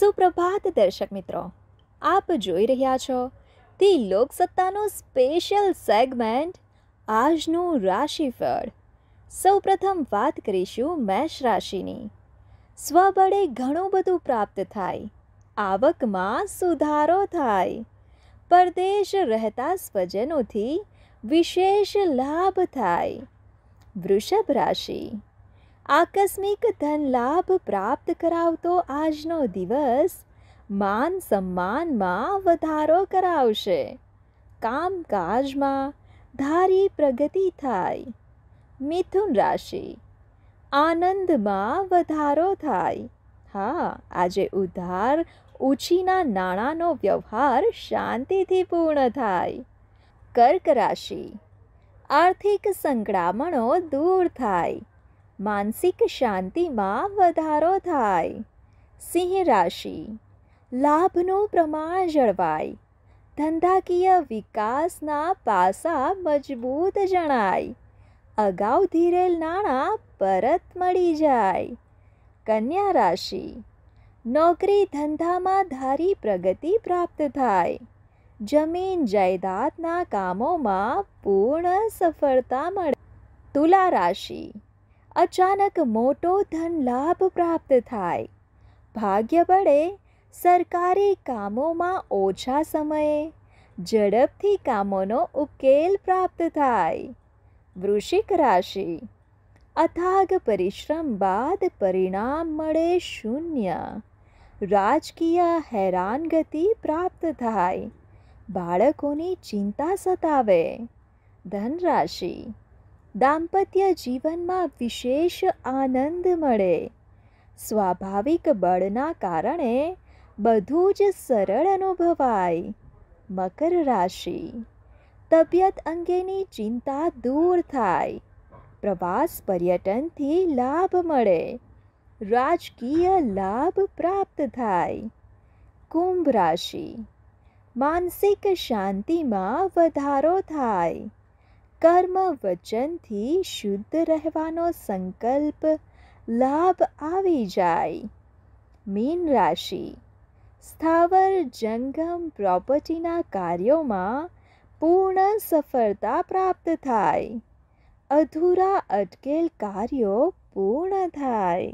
સુપ્રભાત દર્શક મિત્રો, આપ જોઈ રહ્યા છો તે લોકસત્તાનું સ્પેશિયલ સેગમેન્ટ આજનું રાશિફળ. સૌપ્રથમ વાત કરીશું મેષ રાશિની. સ્વબળે ઘણું બધું પ્રાપ્ત થાય, આવકમાં સુધારો થાય, પરદેશ રહેતા સ્વજનોથી વિશેષ લાભ થાય. વૃષભ રાશિ. આકસ્મિક ધન લાભ પ્રાપ્ત કરાવતો આજનો દિવસ માન સન્માનમાં વધારો કરાવશે. કામકાજમાં ધારી પ્રગતિ થાય. મિથુન રાશિ. આનંદમાં વધારો થાય. હા, આજે ઉધાર ઉછીના નાણાંનો વ્યવહાર શાંતિથી પૂર્ણ થાય. કર્ક રાશિ. આર્થિક સંકળામણો દૂર થાય. માનસિક શાંતિમાં વધારો થાય. સિંહ રાશિ. લાભનું પ્રમાણ જળવાય. ધંધાકીય વિકાસના પાસા મજબૂત જણાય. અગાઉ ધીરેલ નાણાં પરત મળી જાય. કન્યા રાશિ. નોકરી ધંધામાં ધારી પ્રગતિ પ્રાપ્ત થાય. જમીન જાયદાદના કામોમાં પૂર્ણ સફળતા મળે. તુલા રાશિ. અચાનક મોટો ધન લાભ પ્રાપ્ત થાય ભાગ્ય બળે સરકારી કામોમાં ઓછા સમયે ઝડપથી કામોનો ઉકેલ પ્રાપ્ત થાય વૃશ્ચિક રાશિ અથાગ પરિશ્રમ બાદ પરિણામ મળે શૂન્ય રાજકીય હેરાનગતિ પ્રાપ્ત થાય બાળકોની ચિંતા સતાવે ધનરાશિ દાંપત્ય જીવનમાં વિશેષ આનંદ મળે. સ્વાભાવિક બળના કારણે બધું જ સરળ અનુભવાય. મકર રાશિ. તબિયત અંગેની ચિંતા દૂર થાય. પ્રવાસ પર્યટનથી લાભ મળે. રાજકીય લાભ પ્રાપ્ત થાય. કુંભ રાશિ. માનસિક શાંતિમાં વધારો થાય. કર્મ વચનથી શુદ્ધ રહેવાનો સંકલ્પ, લાભ આવી જાય. મીન રાશિ. સ્થાવર જંગમ પ્રોપર્ટીના કાર્યોમાં પૂર્ણ સફળતા પ્રાપ્ત થાય. અધૂરા અટકેલ કાર્યો પૂર્ણ થાય.